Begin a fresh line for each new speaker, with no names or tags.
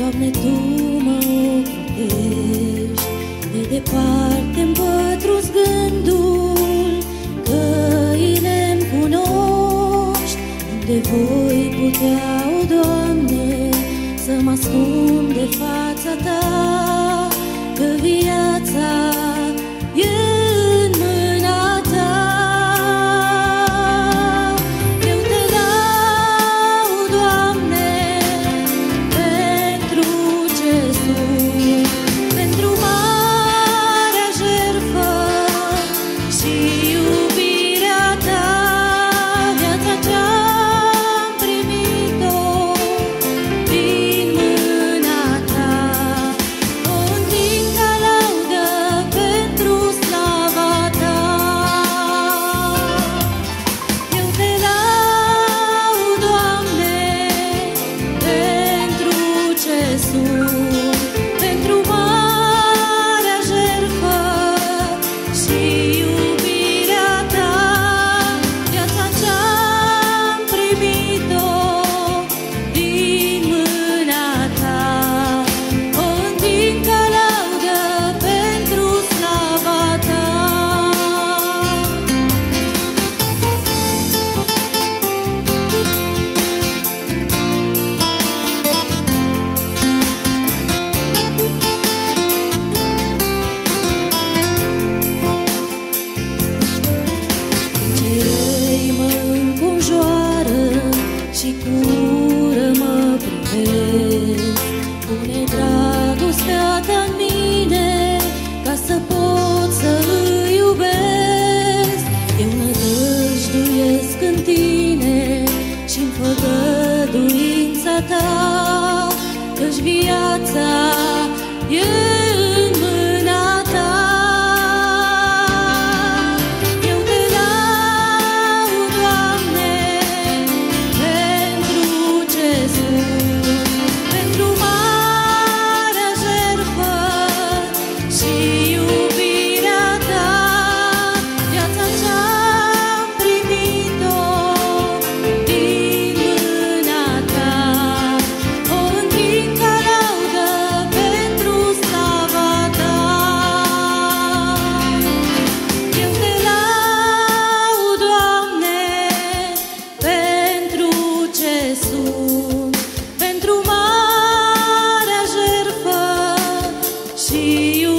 Doamne, Tu mă ocrotești, de departe îmi gândul, căile-mi cunoști, unde voi putea, o Doamne, să mă ascund de fața Ta, că viața își viața. Yeah. e o